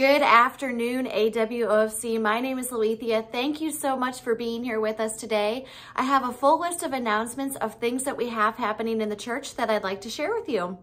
Good afternoon, AWOFC. My name is Alethea. Thank you so much for being here with us today. I have a full list of announcements of things that we have happening in the church that I'd like to share with you.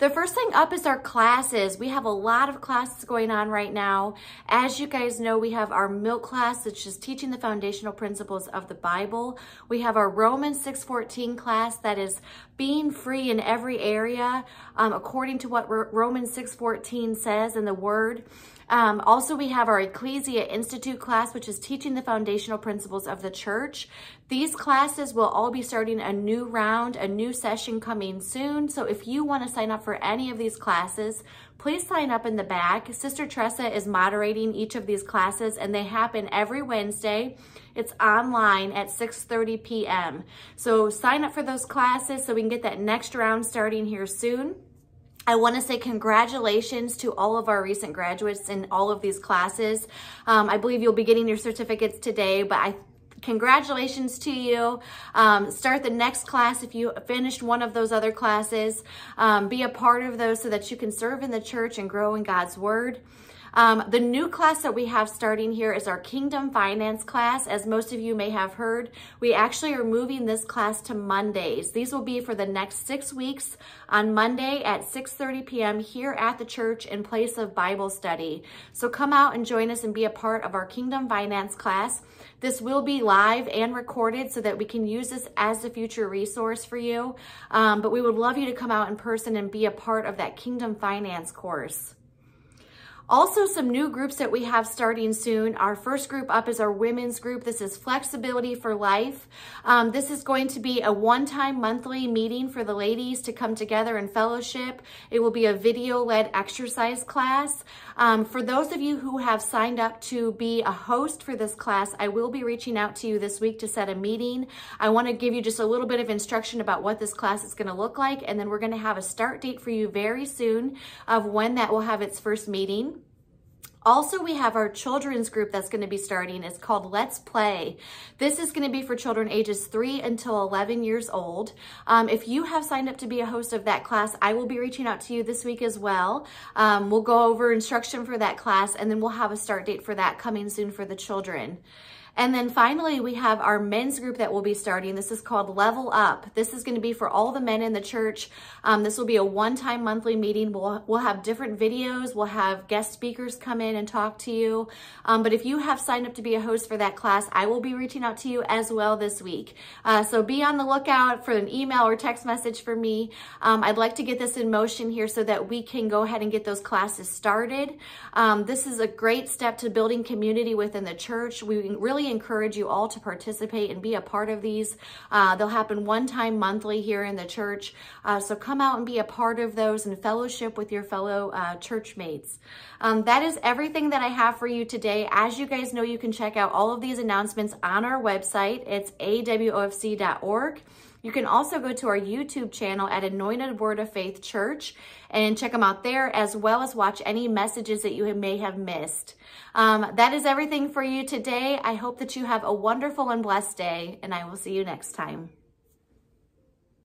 The first thing up is our classes. We have a lot of classes going on right now. As you guys know, we have our milk class, which is teaching the foundational principles of the Bible. We have our Romans 6.14 class that is being free in every area um, according to what Romans 6.14 says in the Word. Um, also, we have our Ecclesia Institute class, which is teaching the foundational principles of the church. These classes will all be starting a new round, a new session coming soon. So if you want to sign up for any of these classes, please sign up in the back. Sister Tressa is moderating each of these classes and they happen every Wednesday. It's online at 6.30 p.m. So sign up for those classes so we can get that next round starting here soon. I want to say congratulations to all of our recent graduates in all of these classes. Um, I believe you'll be getting your certificates today, but I congratulations to you. Um, start the next class if you finished one of those other classes. Um, be a part of those so that you can serve in the church and grow in God's word. Um, the new class that we have starting here is our Kingdom Finance class. As most of you may have heard, we actually are moving this class to Mondays. These will be for the next six weeks on Monday at 6.30 p.m. here at the church in place of Bible study. So come out and join us and be a part of our Kingdom Finance class. This will be live and recorded so that we can use this as a future resource for you. Um, but we would love you to come out in person and be a part of that Kingdom Finance course. Also, some new groups that we have starting soon. Our first group up is our women's group. This is Flexibility for Life. Um, this is going to be a one-time monthly meeting for the ladies to come together and fellowship. It will be a video-led exercise class. Um, for those of you who have signed up to be a host for this class, I will be reaching out to you this week to set a meeting. I want to give you just a little bit of instruction about what this class is going to look like, and then we're going to have a start date for you very soon of when that will have its first meeting. Also, we have our children's group that's going to be starting. It's called Let's Play. This is going to be for children ages 3 until 11 years old. Um, if you have signed up to be a host of that class, I will be reaching out to you this week as well. Um, we'll go over instruction for that class, and then we'll have a start date for that coming soon for the children. And then finally, we have our men's group that will be starting. This is called Level Up. This is going to be for all the men in the church. Um, this will be a one-time monthly meeting. We'll, we'll have different videos. We'll have guest speakers come in and talk to you. Um, but if you have signed up to be a host for that class, I will be reaching out to you as well this week. Uh, so be on the lookout for an email or text message for me. Um, I'd like to get this in motion here so that we can go ahead and get those classes started. Um, this is a great step to building community within the church. We encourage you all to participate and be a part of these. Uh, they'll happen one time monthly here in the church. Uh, so come out and be a part of those and fellowship with your fellow uh, church mates. Um, that is everything that I have for you today. As you guys know, you can check out all of these announcements on our website. It's awofc.org. You can also go to our YouTube channel at Anointed Word of Faith Church and check them out there as well as watch any messages that you may have missed. Um, that is everything for you today. I hope that you have a wonderful and blessed day and I will see you next time.